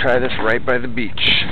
try this right by the beach.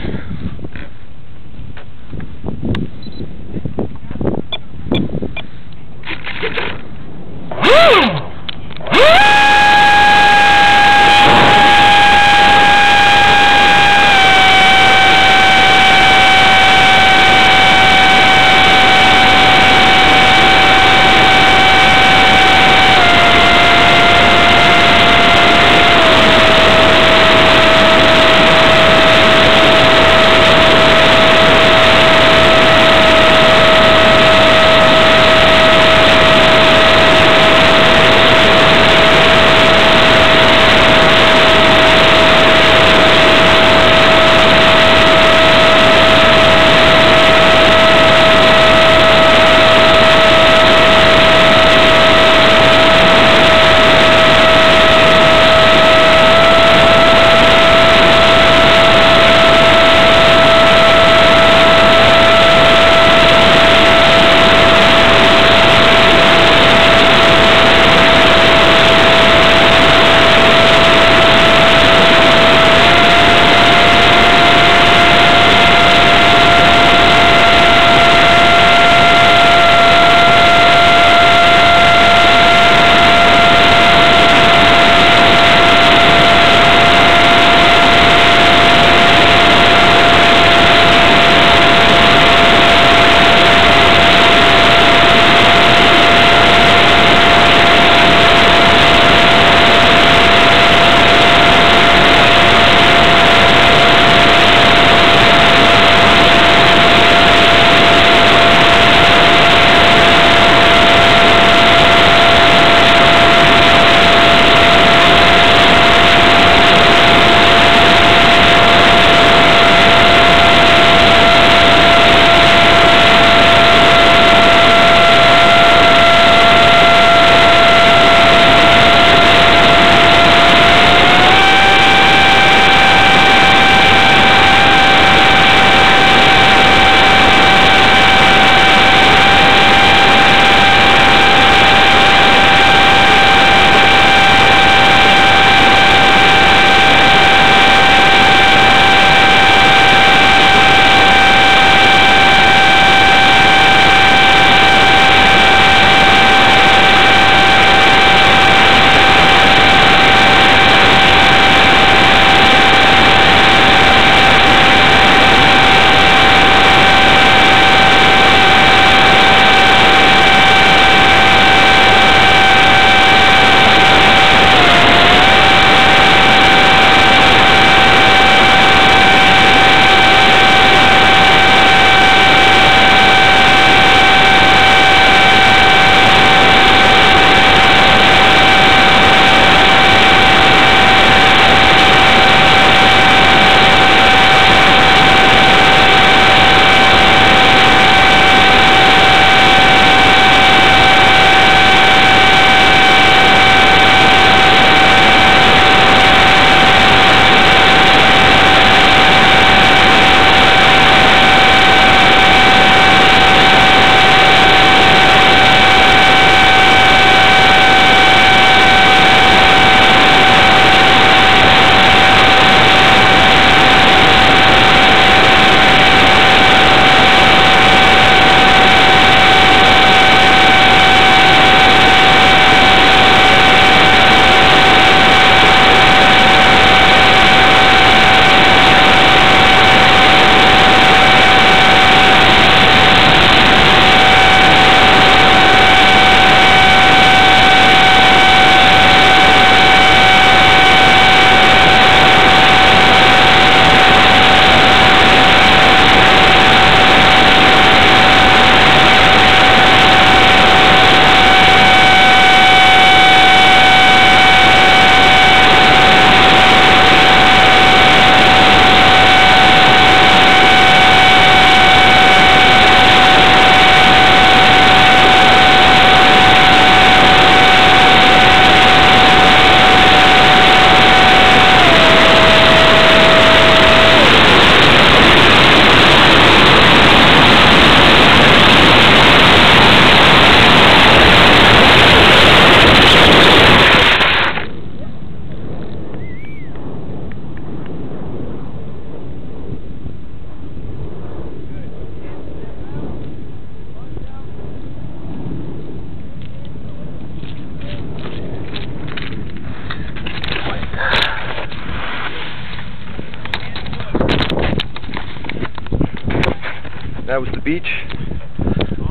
That was the beach.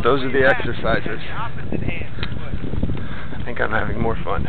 Those are the exercises. I think I'm having more fun.